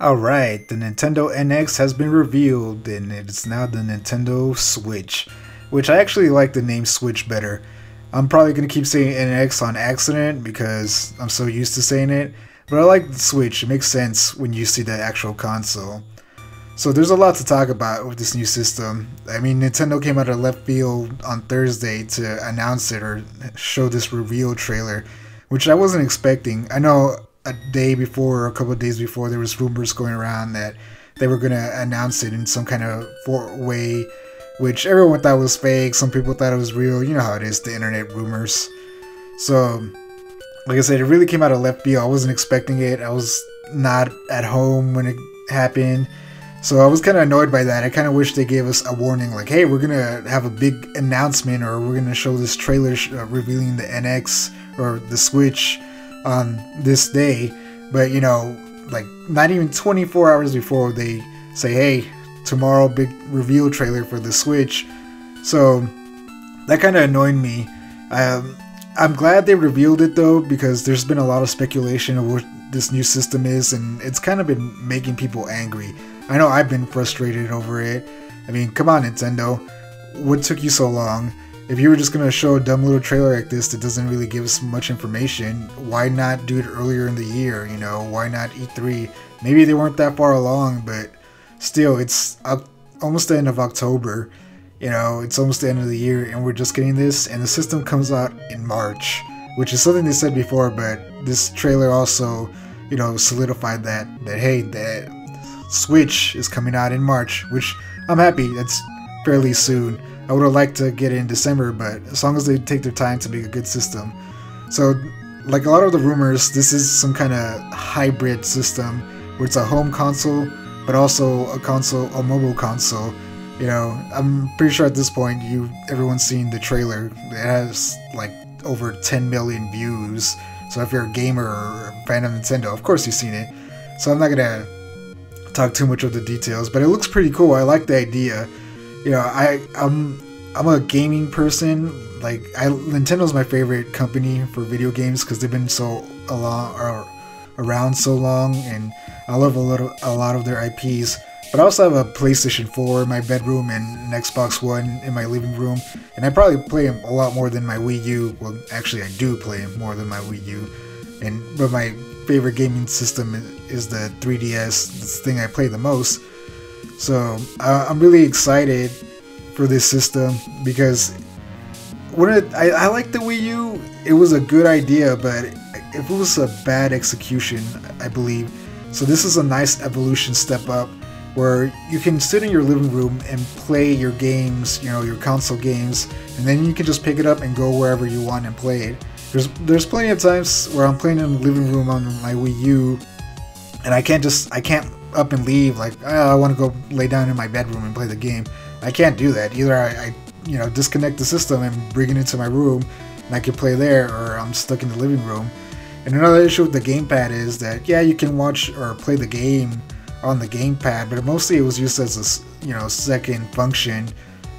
Alright, the Nintendo NX has been revealed and it's now the Nintendo Switch, which I actually like the name Switch better. I'm probably going to keep saying NX on accident because I'm so used to saying it, but I like the Switch. It makes sense when you see the actual console. So there's a lot to talk about with this new system. I mean, Nintendo came out of left field on Thursday to announce it or show this reveal trailer, which I wasn't expecting. I know a day before or a couple of days before there was rumors going around that they were going to announce it in some kind of way which everyone thought was fake. Some people thought it was real. You know how it is the internet rumors. So like i said it really came out of left field. I wasn't expecting it. I was not at home when it happened. So i was kind of annoyed by that. I kind of wish they gave us a warning like hey we're gonna have a big announcement or we're gonna show this trailer uh, revealing the nx or the switch on this day, but you know, like not even 24 hours before they say, hey, tomorrow big reveal trailer for the Switch. So that kind of annoyed me. Um, I'm glad they revealed it though, because there's been a lot of speculation of what this new system is, and it's kind of been making people angry. I know I've been frustrated over it. I mean, come on, Nintendo. What took you so long? If you were just gonna show a dumb little trailer like this that doesn't really give us much information, why not do it earlier in the year? You know, why not E3? Maybe they weren't that far along, but still, it's almost the end of October. You know, it's almost the end of the year, and we're just getting this, and the system comes out in March, which is something they said before, but this trailer also, you know, solidified that that hey, that Switch is coming out in March, which I'm happy. That's fairly soon. I would have liked to get it in December, but as long as they take their time to make a good system. So, like a lot of the rumors, this is some kind of hybrid system where it's a home console, but also a console, a mobile console. You know, I'm pretty sure at this point you everyone's seen the trailer. It has like over 10 million views. So if you're a gamer or a fan of Nintendo, of course you've seen it. So I'm not gonna talk too much of the details, but it looks pretty cool. I like the idea you know, I I'm I'm a gaming person. Like I Nintendo's my favorite company for video games because they've been so along or uh, around so long, and I love a little a lot of their IPs. But I also have a PlayStation 4 in my bedroom and an Xbox One in my living room, and I probably play them a lot more than my Wii U. Well, actually, I do play them more than my Wii U. And but my favorite gaming system is the 3DS. It's the thing I play the most. So uh, I'm really excited for this system because when it, I, I like the Wii U, it was a good idea, but it was a bad execution, I believe. So this is a nice evolution step up where you can sit in your living room and play your games, you know, your console games, and then you can just pick it up and go wherever you want and play it. There's there's plenty of times where I'm playing in the living room on my Wii U, and I can't just I can't up and leave like oh, I want to go lay down in my bedroom and play the game. I can't do that. Either I, I you know disconnect the system and bring it into my room and I can play there, or I'm stuck in the living room. And another issue with the gamepad is that yeah, you can watch or play the game on the gamepad, but mostly it was used as a you know second function.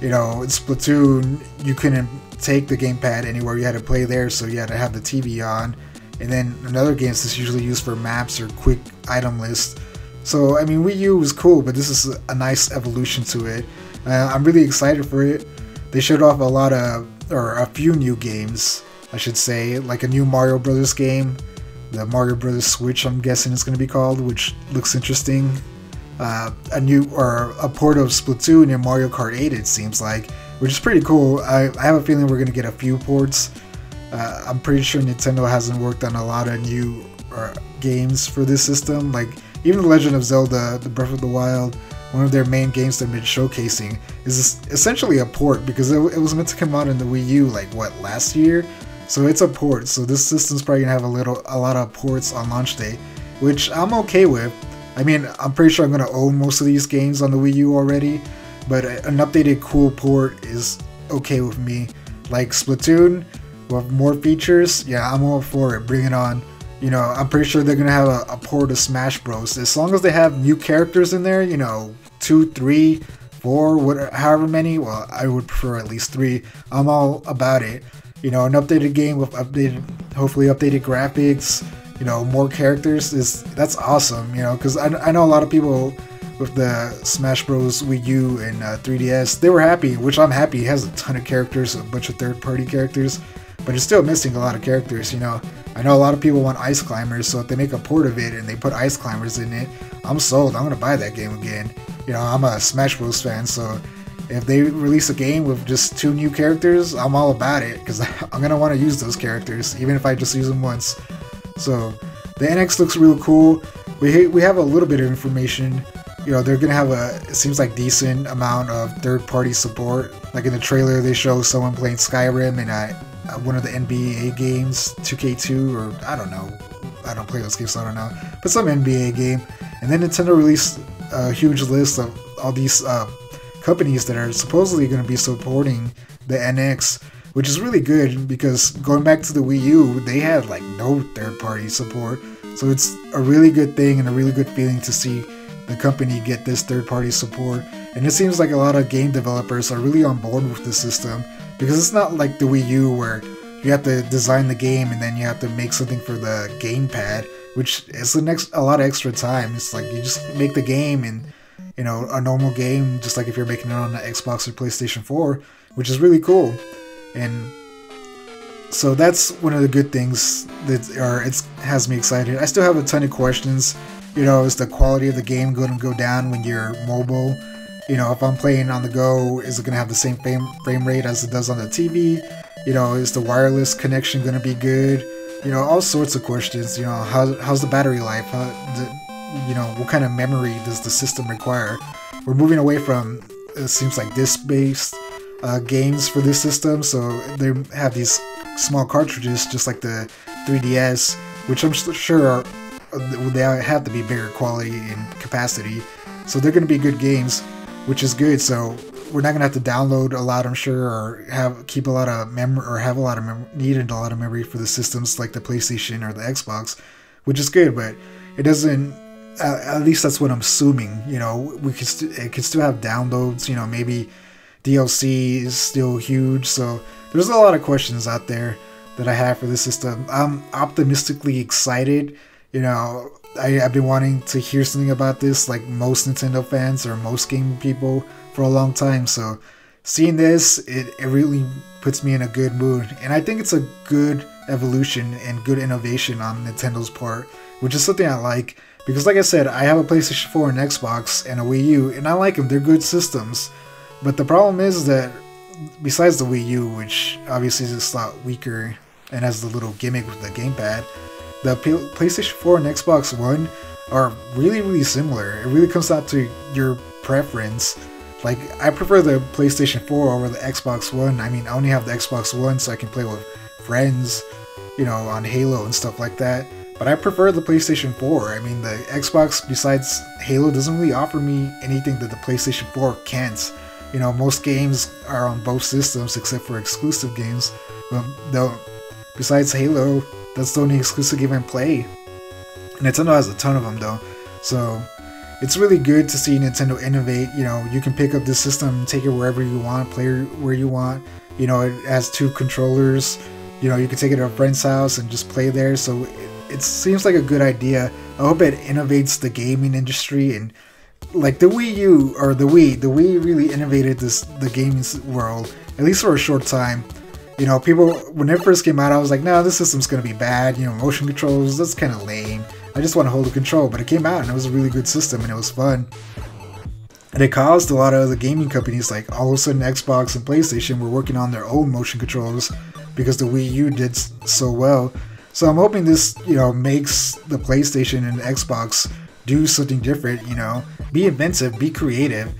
You know, in Splatoon, you couldn't take the gamepad anywhere; you had to play there, so you had to have the TV on. And then in other games, it's usually used for maps or quick item lists. So, I mean, Wii U was cool, but this is a nice evolution to it. Uh, I'm really excited for it. They showed off a lot of, or a few new games, I should say, like a new Mario Brothers game, the Mario Brothers Switch, I'm guessing it's going to be called, which looks interesting. Uh, a new, or a port of Splatoon and Mario Kart 8, it seems like, which is pretty cool. I, I have a feeling we're going to get a few ports. Uh, I'm pretty sure Nintendo hasn't worked on a lot of new uh, games for this system. Like, even The Legend of Zelda, The Breath of the Wild, one of their main games they've been showcasing, is essentially a port because it, it was meant to come out in the Wii U like what last year. So it's a port. So this system's probably gonna have a little, a lot of ports on launch day, which I'm okay with. I mean, I'm pretty sure I'm gonna own most of these games on the Wii U already, but an updated cool port is okay with me. Like Splatoon with more features, yeah, I'm all for it. Bring it on you know, I'm pretty sure they're gonna have a, a port of Smash Bros. As long as they have new characters in there, you know, two, three, four, whatever, however many. Well, I would prefer at least three. I'm all about it. You know, an updated game with updated, hopefully updated graphics, you know, more characters is that's awesome. You know, because I, I know a lot of people with the Smash Bros. Wii U and uh, 3DS, they were happy, which I'm happy. It has a ton of characters, a bunch of third-party characters, but it's still missing a lot of characters. You know, I know a lot of people want Ice Climbers, so if they make a port of it and they put Ice Climbers in it, I'm sold. I'm gonna buy that game again. You know, I'm a Smash Bros. fan, so if they release a game with just two new characters, I'm all about it because I'm gonna want to use those characters, even if I just use them once. So the NX looks real cool. We we have a little bit of information. You know, they're gonna have a it seems like decent amount of third-party support. Like in the trailer, they show someone playing Skyrim and uh, one of the NBA games, 2K2 or I don't know. I don't play those games, so I don't know. But some NBA game. And then Nintendo released a huge list of all these uh, companies that are supposedly going to be supporting the NX, which is really good because going back to the Wii U, they had like no third party support. So it's a really good thing and a really good feeling to see the company get this third party support. And it seems like a lot of game developers are really on board with the system because it's not like the Wii U where you have to design the game and then you have to make something for the gamepad, which is the next a lot of extra time. It's like you just make the game and you know a normal game, just like if you're making it on the Xbox or PlayStation 4, which is really cool. And so that's one of the good things that are it has me excited. I still have a ton of questions. You know, is the quality of the game going to go down when you're mobile? You know, if I'm playing on the go, is it going to have the same frame, frame rate as it does on the TV? You know, is the wireless connection going to be good? You know, all sorts of questions. You know, how, how's the battery life? How, the, you know, what kind of memory does the system require? We're moving away from, it seems like disc-based uh, games for this system, so they have these small cartridges just like the 3DS, which I'm sure are, they have to be bigger quality and capacity. So they're going to be good games, which is good. So we're not gonna have to download a lot, I'm sure, or have keep a lot of memory or have a lot of mem- needed a lot of memory for the systems like the PlayStation or the Xbox, which is good. But it doesn't. Uh, at least that's what I'm assuming. You know, we could st- it could still have downloads. You know, maybe DLC is still huge. So there's a lot of questions out there that I have for this system. I'm optimistically excited. You know, I, have been wanting to hear something about this, like most Nintendo fans or most game people for a long time. So seeing this, it, it really puts me in a good mood. And I think it's a good evolution and good innovation on Nintendo's part, which is something I like. Because, like I said, I have a PlayStation 4 and Xbox and a Wii U, and I like them. They're good systems. But the problem is that, besides the Wii U, which obviously is a lot weaker and has the little gimmick with the gamepad, the PlayStation 4 and Xbox One are really, really similar. It really comes down to your preference. Like, I prefer the PlayStation 4 over the Xbox One. I mean, I only have the Xbox One so I can play with friends, you know, on Halo and stuff like that. But I prefer the PlayStation 4. I mean, the Xbox, besides Halo, doesn't really offer me anything that the PlayStation 4 can't. You know, most games are on both systems except for exclusive games. But though, besides Halo, that's the only exclusive game I play. Nintendo has a ton of them though, so it's really good to see Nintendo innovate. You know, you can pick up the system, take it wherever you want, play where you want. You know, it has two controllers. You know, you can take it to a friend's house and just play there. So it, it seems like a good idea. I hope it innovates the gaming industry and like the Wii U or the Wii. The Wii really innovated this the gaming world at least for a short time you know, people when it first came out, I was like, no, this system's gonna be bad. You know, motion controls, that's kind of lame. I just want to hold the control. But it came out and it was a really good system and it was fun. And it caused a lot of the gaming companies, like all of a sudden Xbox and PlayStation, were working on their own motion controls because the Wii U did so well. So I'm hoping this, you know, makes the PlayStation and the Xbox do something different. You know, be inventive, be creative.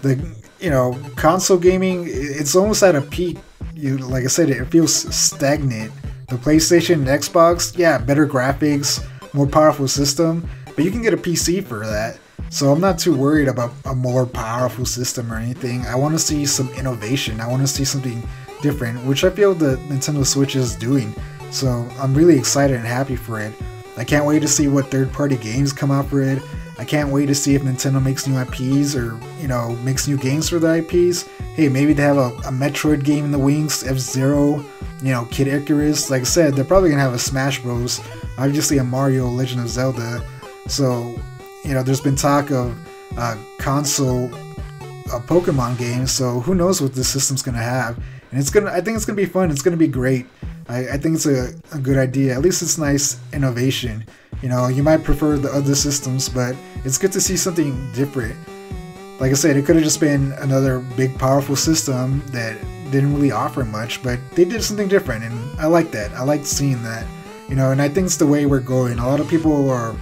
The you know console gaming, it's almost at a peak you like I said, it feels stagnant. The PlayStation and Xbox, yeah, better graphics, more powerful system, but you can get a PC for that. So I'm not too worried about a more powerful system or anything. I want to see some innovation. I want to see something different, which I feel the Nintendo Switch is doing. So I'm really excited and happy for it. I can't wait to see what third-party games come out for it. I can't wait to see if Nintendo makes new IPs or, you know, makes new games for the IPs. Hey, maybe they have a, a Metroid game in the wings, F Zero, you know, Kid Icarus. Like I said, they're probably gonna have a Smash Bros. obviously a Mario Legend of Zelda. So, you know, there's been talk of uh, console uh, Pokemon games. So who knows what this system's gonna have? And it's gonna. I think it's gonna be fun. It's gonna be great. I, I think it's a, a good idea. At least it's nice innovation. You know, you might prefer the other systems, but it's good to see something different. Like I said, it could have just been another big, powerful system that didn't really offer much, but they did something different, and I like that. I like seeing that. You know, and I think it's the way we're going. A lot of people are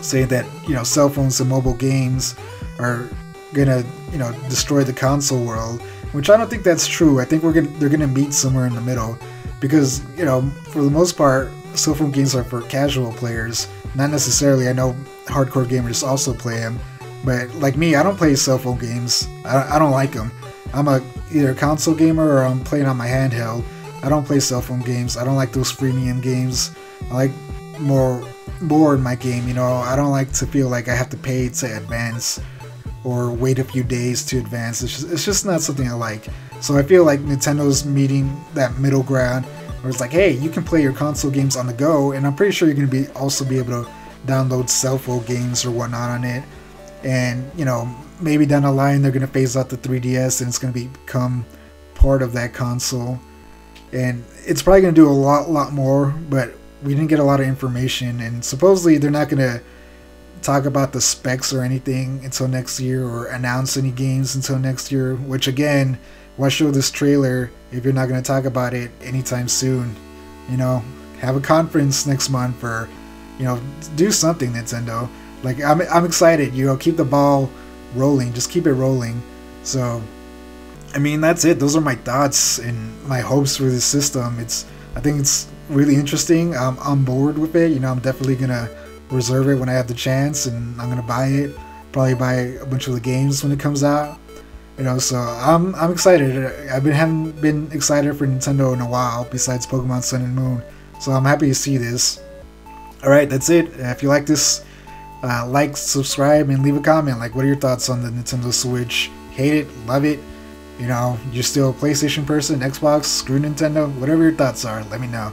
saying that you know cell phones and mobile games are gonna you know destroy the console world, which I don't think that's true. I think we're gonna they're gonna meet somewhere in the middle, because you know for the most part, cell phone games are for casual players. Not necessarily. I know hardcore gamers also play them, but like me, I don't play cell phone games. I, I don't like them. I'm a either a console gamer or I'm playing on my handheld. I don't play cell phone games. I don't like those freemium games. I like more more in my game. You know, I don't like to feel like I have to pay to advance or wait a few days to advance. It's just, it's just not something I like. So I feel like Nintendo's meeting that middle ground where it's like, hey, you can play your console games on the go, and I'm pretty sure you're gonna be also be able to download cell phone games or whatnot on it. And you know, maybe down the line they're gonna phase out the 3DS and it's gonna become part of that console. And it's probably gonna do a lot, lot more, but we didn't get a lot of information. And supposedly they're not gonna talk about the specs or anything until next year or announce any games until next year. Which again, why show this trailer if you're not gonna talk about it anytime soon? You know, have a conference next month or you know, do something, Nintendo. Like I'm, I'm excited. You know, keep the ball rolling. Just keep it rolling. So, I mean, that's it. Those are my thoughts and my hopes for this system. It's, I think it's really interesting. I'm on board with it. You know, I'm definitely gonna reserve it when I have the chance, and I'm gonna buy it. Probably buy a bunch of the games when it comes out. You know, so I'm I'm excited. I've been haven't been excited for Nintendo in a while, besides Pokemon Sun and Moon. So I'm happy to see this. All right, that's it. If you like this uh, like, subscribe, and leave a comment. Like, what are your thoughts on the Nintendo Switch? Hate it? Love it? You know, you're still a PlayStation person, Xbox, screw Nintendo? Whatever your thoughts are, let me know.